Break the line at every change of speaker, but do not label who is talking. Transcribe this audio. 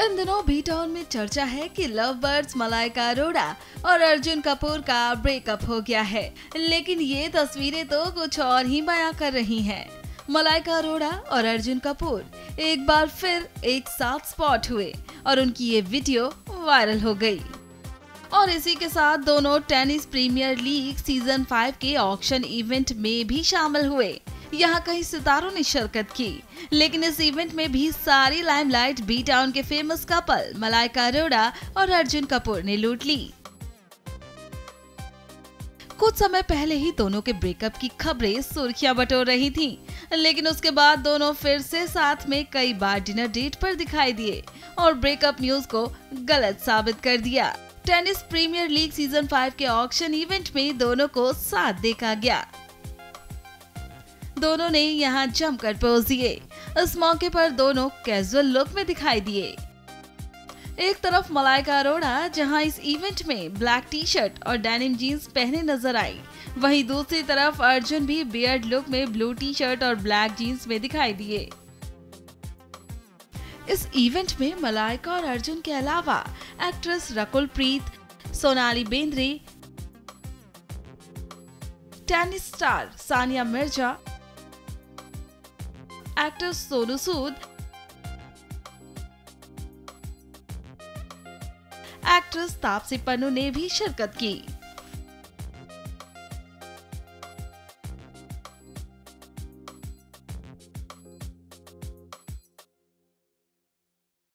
इन दिनों B town में चर्चा है कि लव बर्ड्स मलाइका, अरोड़ा और अर्जुन कपूर का ब्रेकअप हो गया है। लेकिन ये तस्वीरें तो कुछ और ही बयां कर रही हैं। मलाइका, अरोड़ा और अर्जुन कपूर एक बार फिर एक साथ स्पॉट हुए और उनकी ये वीडियो वायरल हो गई। और इसी के साथ दोनों tennis premier league season five के ऑक्शन इवेंट में भी शामिल हुए। यहाँ कई सितारों ने शिरकत की। लेकिन इस इवेंट में भी सारी लाइमलाइट बी टाउन के फ़ेमस कपल मलाइका अरोड़ा और अर्जुन कपूर ने लूट ली। कुछ समय पहले ही दोनों के ब्रेकअप की खबरें सुर्खियाँ बटोर रही थीं, लेकिन उसके बाद दोनों फिर से साथ में कई बार डिनर डेट पर दिखाई दिए और ब्रेकअप न्यूज़ को गलत साबित कर दिया। Tennis premier league season five के ऑक्शन इवेंट में दोनों को साथ देखा गया। दोनों ने यहाँ जमकर पोज दिए। इस मौके पर दोनों कैजुअल लुक में दिखाई दिए। एक तरफ़ मलाइका अरोड़ा, जहाँ इस इवेंट में ब्लैक टी शर्ट और डेनिम जीन्स पहने नज़र आई। वहीं दूसरी तरफ़ अर्जुन भी बियर्ड लुक में ब्लू टी शर्ट और ब्लैक जीन्स में दिखाई दिए। इस इवेंट में मलाइका और अर्जुन के अलावा actress Rakul Preet Sonali Bendre tennis star Sania Mirza actor Sonu Sood actress Taapsee Pannu ने भी शिरकत की।